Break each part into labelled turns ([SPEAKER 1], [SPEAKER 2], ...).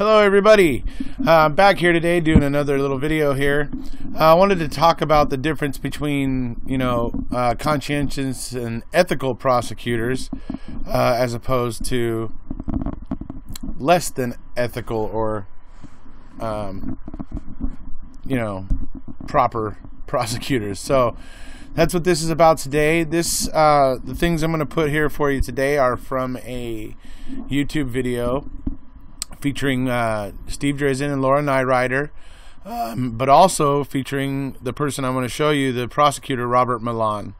[SPEAKER 1] Hello, everybody. Uh, I'm back here today doing another little video here. Uh, I wanted to talk about the difference between, you know, uh, conscientious and ethical prosecutors uh, as opposed to less than ethical or, um, you know, proper prosecutors. So that's what this is about today. This uh, the things I'm going to put here for you today are from a YouTube video featuring uh, Steve Drizin and Laura Nirider, um, but also featuring the person I'm going to show you, the prosecutor Robert Milan.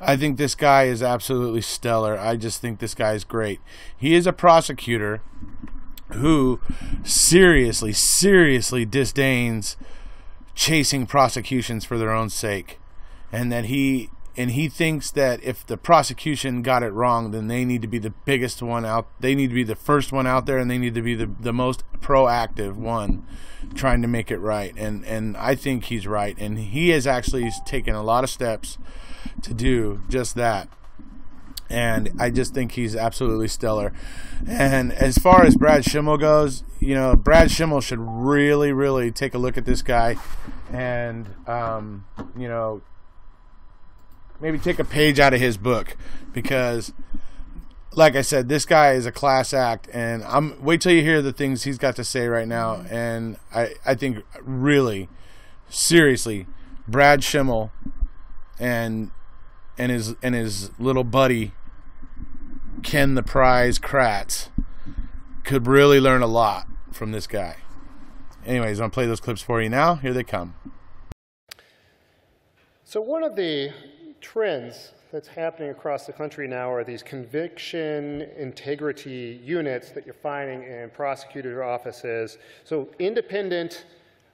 [SPEAKER 1] I think this guy is absolutely stellar. I just think this guy is great. He is a prosecutor who seriously, seriously disdains chasing prosecutions for their own sake, and that he and he thinks that if the prosecution got it wrong, then they need to be the biggest one out. They need to be the first one out there, and they need to be the, the most proactive one, trying to make it right. And and I think he's right, and he has actually taken a lot of steps to do just that. And I just think he's absolutely stellar. And as far as Brad Schimel goes, you know, Brad Schimel should really, really take a look at this guy, and um, you know maybe take a page out of his book because like I said, this guy is a class act, and I'm wait till you hear the things he's got to say right now. Mm-hmm. And I, I think really, seriously, Brad Schimel and and his and his little buddy Ken the Prize Kratz could really learn a lot from this guy. Anyways, I'm gonna play those clips for you now. Here they come.
[SPEAKER 2] So one of the trends that's happening across the country now are these conviction integrity units that you're finding in prosecutor offices. So independent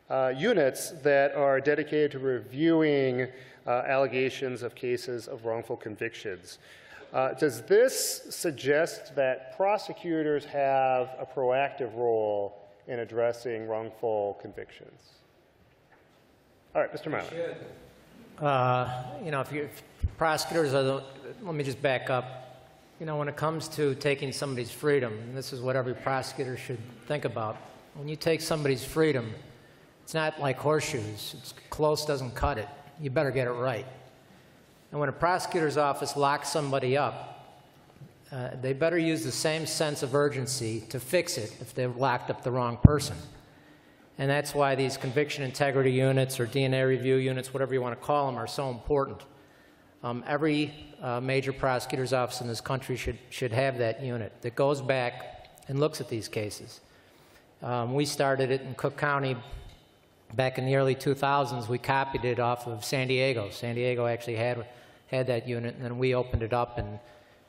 [SPEAKER 2] uh, units that are dedicated to reviewing uh, allegations of cases of wrongful convictions. Uh, does this suggest that prosecutors have a proactive role in addressing wrongful convictions? All right, Mr. Milan.
[SPEAKER 3] Uh, you know, if, you, prosecutors are the, let me just back up. You know, when it comes to taking somebody's freedom, and this is what every prosecutor should think about. When you take somebody's freedom, it's not like horseshoes. It's close doesn't cut it. You better get it right. And when a prosecutor's office locks somebody up, uh, they better use the same sense of urgency to fix it if they've locked up the wrong person. And that's why these conviction integrity units or DNA review units, whatever you want to call them, are so important. Um, every uh, major prosecutor's office in this country should, should have that unit that goes back and looks at these cases. Um, we started it in Cook County back in the early 2000s. We copied it off of San Diego. San Diego actually had, had that unit, and then we opened it up, and,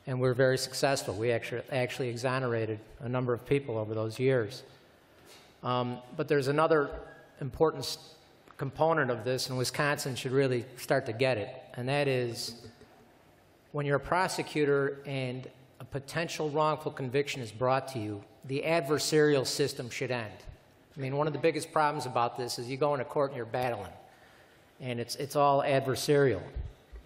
[SPEAKER 3] and we are very successful. We actually, actually exonerated a number of people over those years. Um, but there's another important component of this, and Wisconsin should really start to get it, and that is when you're a prosecutor and a potential wrongful conviction is brought to you, the adversarial system should end. I mean, one of the biggest problems about this is you go into court and you're battling, and it's, it's all adversarial.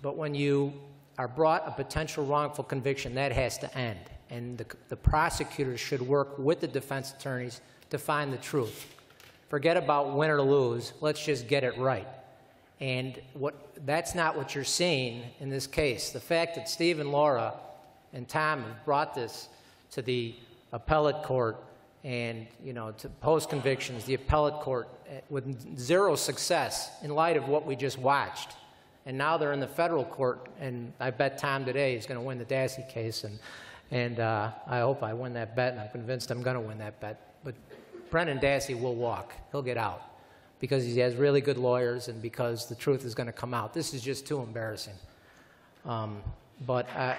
[SPEAKER 3] But when you are brought a potential wrongful conviction, that has to end. And the, the prosecutors should work with the defense attorneys to find the truth. Forget about win or lose. Let's just get it right. And what, that's not what you're seeing in this case. The fact that Steve and Laura and Tom have brought this to the appellate court and you know to post convictions, the appellate court eh, with zero success in light of what we just watched. And now they're in the federal court, and I bet Tom today is going to win the Dassey case, and and uh, I hope I win that bet, and I'm convinced I'm going to win that bet. Brendan Dassey will walk. He'll get out because he has really good lawyers and because the truth is going to come out. This is just too embarrassing. Um, but uh,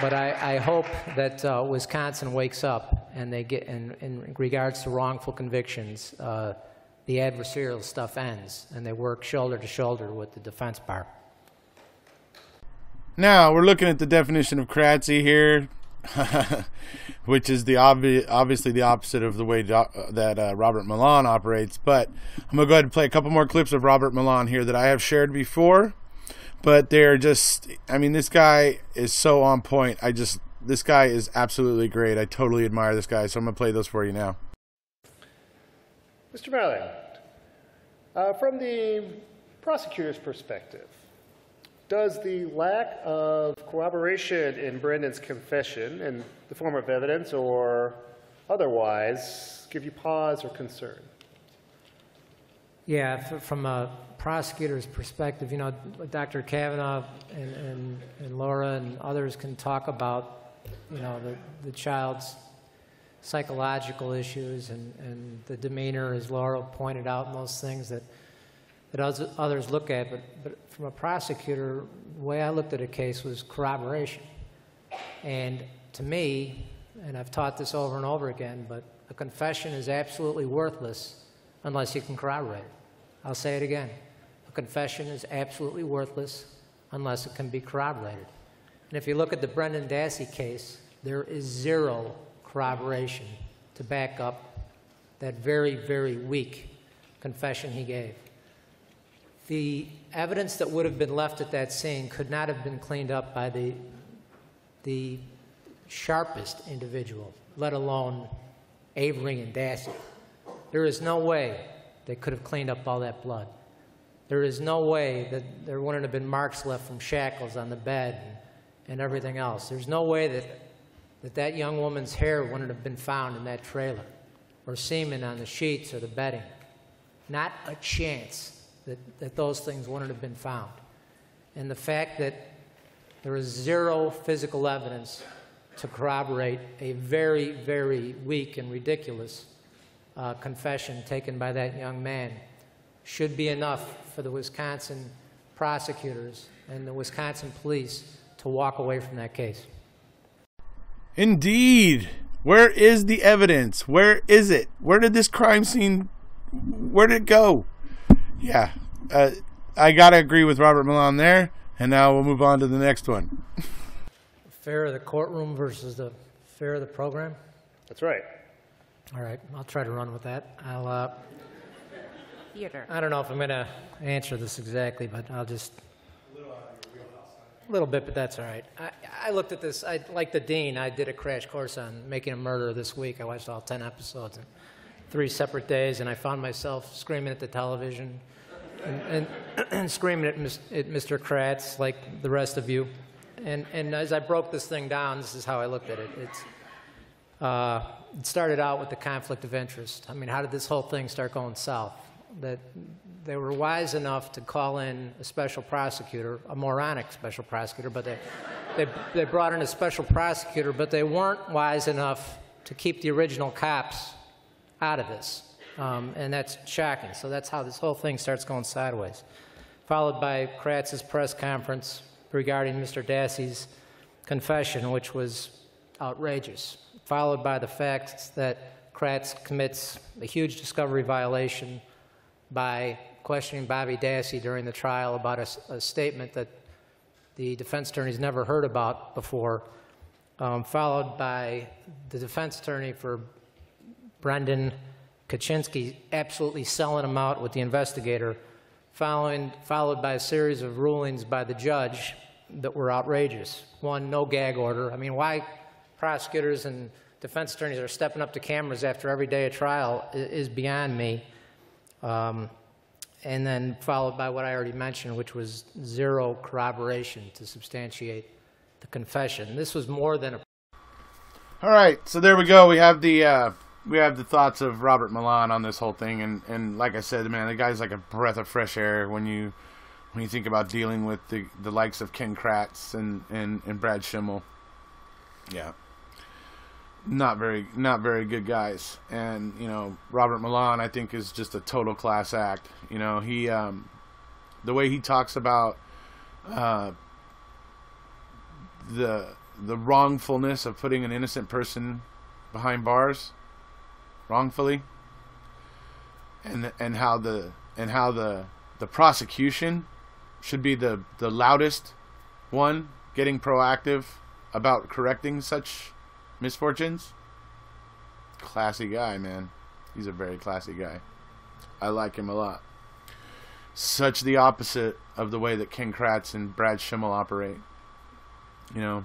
[SPEAKER 3] but I, I, hope that uh, Wisconsin wakes up and they get, in, in regards to wrongful convictions, uh, the adversarial stuff ends and they work shoulder to shoulder with the defense bar.
[SPEAKER 1] Now we're looking at the definition of Kratzy here, which is the obvi- obviously the opposite of the way do- that uh, Robert Milan operates. But I'm gonna go ahead and play a couple more clips of Robert Milan here that I have shared before. but they're just. I mean, this guy is so on point. I just this guy is absolutely great. I totally admire this guy. So I'm gonna play those for you now.
[SPEAKER 2] Mr. Marley, uh, from the prosecutor's perspective, does the lack of corroboration in Brendan's confession in the form of evidence or otherwise give you pause or concern?
[SPEAKER 3] Yeah, from a prosecutor's perspective, you know, Dr. Kavanaugh and, and, and Laura and others can talk about, you know, the, the child's psychological issues and, and the demeanor, as Laura pointed out, and those things that, that others, look at. But, but from a prosecutor, the way I looked at a case was corroboration. And to me, and I've taught this over and over again, but a confession is absolutely worthless unless you can corroborate it. I'll say it again. A confession is absolutely worthless unless it can be corroborated. And if you look at the Brendan Dassey case, there is zero corroboration to back up that very, very weak confession he gave. The evidence that would have been left at that scene could not have been cleaned up by the, the sharpest individual, let alone Avery and Dassey. There is no way they could have cleaned up all that blood. There is no way that there wouldn't have been marks left from shackles on the bed and, and everything else. There's no way that, that that young woman's hair wouldn't have been found in that trailer or semen on the sheets or the bedding. Not a chance that, that those things wouldn't have been found. And the fact that there is zero physical evidence to corroborate a very, very weak and ridiculous uh, confession taken by that young man should be enough for the Wisconsin prosecutors and the Wisconsin police to walk away from that case.
[SPEAKER 1] Indeed. Where is the evidence? Where is it? Where did this crime scene? Where did it go? Yeah, uh, I gotta agree with Robert Milan there. And now we'll move on to the next one.
[SPEAKER 3] Fair of the courtroom versus the fair of the program.
[SPEAKER 2] That's right.
[SPEAKER 3] All right, I'll try to run with that. I'll. Uh,
[SPEAKER 4] Theater.
[SPEAKER 3] I don't know if I'm going to answer this exactly, but I'll just. A little bit, but that's all right. I, I looked at this, I, like the dean, I did a crash course on making a murder this week. I watched all 10 episodes in three separate days, and I found myself screaming at the television and, and, and screaming at, at Mr. Kratz, like the rest of you. And, and as I broke this thing down, this is how I looked at it. Uh, it started out with the conflict of interest. I mean, how did this whole thing start going south? That they were wise enough to call in a special prosecutor, a moronic special prosecutor, but they, they, they brought in a special prosecutor, but they weren't wise enough to keep the original cops out of this. Um, and that's shocking. So that's how this whole thing starts going sideways. Followed by Kratz's press conference regarding Mr. Dassey's confession, which was outrageous. Followed by the fact that Kratz commits a huge discovery violation by questioning Bobby Dassey during the trial about a, a statement that the defense attorney's never heard about before, um, followed by the defense attorney for Brendan Kachinsky absolutely selling him out with the investigator, following, followed by a series of rulings by the judge that were outrageous. One, no gag order. I mean, why prosecutors and defense attorneys are stepping up to cameras after every day of trial is beyond me. Um, and then followed by what I already mentioned, which was zero corroboration to substantiate the confession. This was more than a.
[SPEAKER 1] All right, so there we go. We have the uh, we have the thoughts of Robert Milan on this whole thing, and, and like I said, man, the guy's like a breath of fresh air when you when you think about dealing with the the likes of Ken Kratz and and, and Brad Schimel. Yeah. Not very not very good guys. And you know robert milan i think is just a total class act. You know he um the way he talks about uh the the wrongfulness of putting an innocent person behind bars wrongfully and and how the and how the the prosecution should be the the loudest one getting proactive about correcting such misfortunes. Classy guy, man. He's a very classy guy. I like him a lot. such the opposite of the way that Ken Kratz and Brad Schimel operate. You know,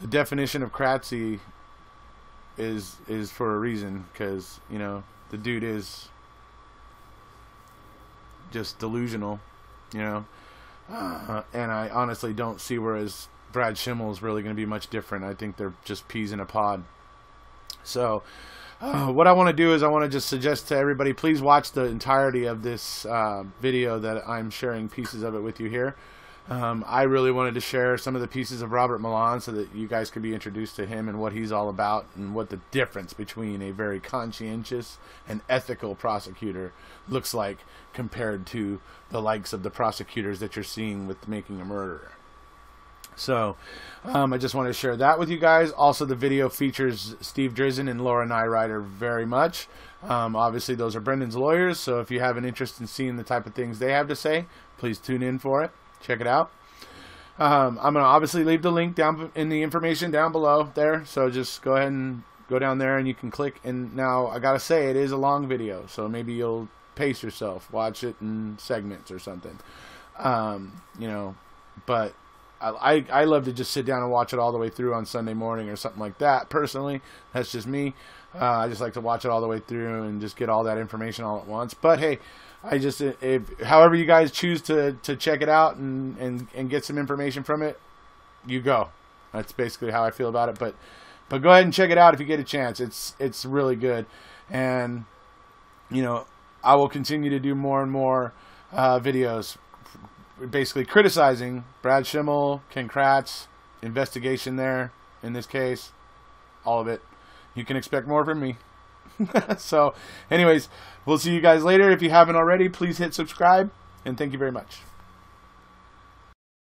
[SPEAKER 1] the definition of Kratzy is is for a reason because you know the dude is just delusional, you know. Uh, and I honestly don't see where his Brad Schimel is really going to be much different. I think they're just peas in a pod. So, uh, what I want to do is I want to just suggest to everybody, please watch the entirety of this uh, video that I'm sharing pieces of it with you here. Um, I really wanted to share some of the pieces of Robert Milan so that you guys could be introduced to him and what he's all about and what the difference between a very conscientious and ethical prosecutor looks like compared to the likes of the prosecutors that you're seeing with making a murderer. So um, I just wanted to share that with you guys. Also, the video features Steve Drizin and Laura Nirider very much. Um, obviously, those are Brendan's lawyers, so if you have an interest in seeing the type of things they have to say, please tune in for it. Check it out. Um, I'm going to obviously leave the link down in the information down below there, so just go ahead and go down there and you can click. And now, I got to say, it is a long video, so maybe you'll pace yourself, watch it in segments or something. Um, you know, but I, I love to just sit down and watch it all the way through on Sunday morning or something like that. Personally, that's just me. Uh, I just like to watch it all the way through and just get all that information all at once. But hey, I just if however you guys choose to, to check it out and, and, and get some information from it, you go. That's basically how I feel about it. But but go ahead and check it out if you get a chance. It's it's really good, and you know I will continue to do more and more uh, videos basically criticizing Brad Schimel, Ken Kratz, investigation there in this case, all of it. You can expect more from me. so, anyways, we'll see you guys later. If you haven't already, please hit subscribe, and thank you very much.